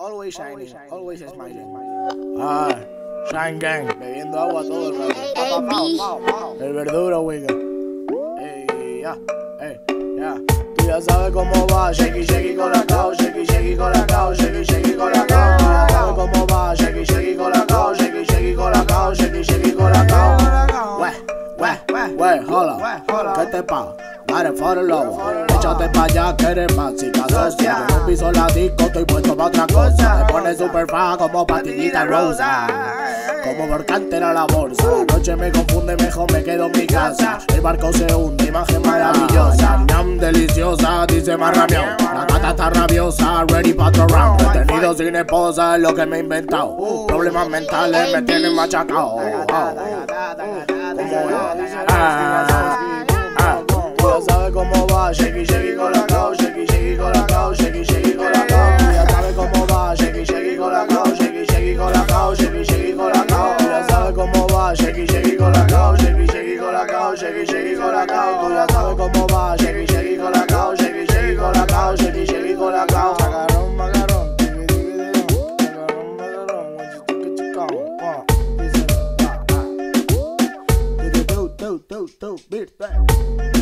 Always shining, always smiling. Ah, Shine Gang, bebiendo agua todo el rato. El verduro, wiga. Ey, ya, ey, ya. Tú ya sabes cómo va, shakey, shakey, colacao, shakey, shakey, colacao, shakey, shakey, colacao. Tú ya sabes cómo va, shakey, colacao, shakey, shakey, colacao. Weh, weh, weh, hola, ¿qué te pasa? Dale for el lobo, échate pa' allá que eres básica socia Yo no piso la disco, estoy puesto pa' otra cosa Te pones super fa como patillita rosa Como volcán era la bolsa noche me confunde, mejor me quedo en mi casa El barco se hunde, imagen maravillosa Ñam deliciosa, dice marramiao La gata está rabiosa, ready pa' otro round Detenido sin esposa es lo que me he inventado Problemas mentales me tienen machacao Ah, cómo va, shakey, shakey, colacao, shakey, shakey, colacao, shakey, shakey, colacao. Tú ya sabes cómo va, shakey, shakey, colacao, shakey, shakey, colacao, shakey, shakey, colacao. Tú ya sabes cómo va, shakey, shakey, colacao, shakey, shakey, colacao, shakey, shakey, colacao. Tú ya sabes cómo va, shakey, shakey, colacao, shakey, shakey, colacao, shakey, shakey, colacao. Macarón, macarón, tiqui, tiqui, tiqui, macarón, macarón, guachi, tiqui, chicao, ah, díselo, ah, ah. Do, do, do, do, do, do, beat that.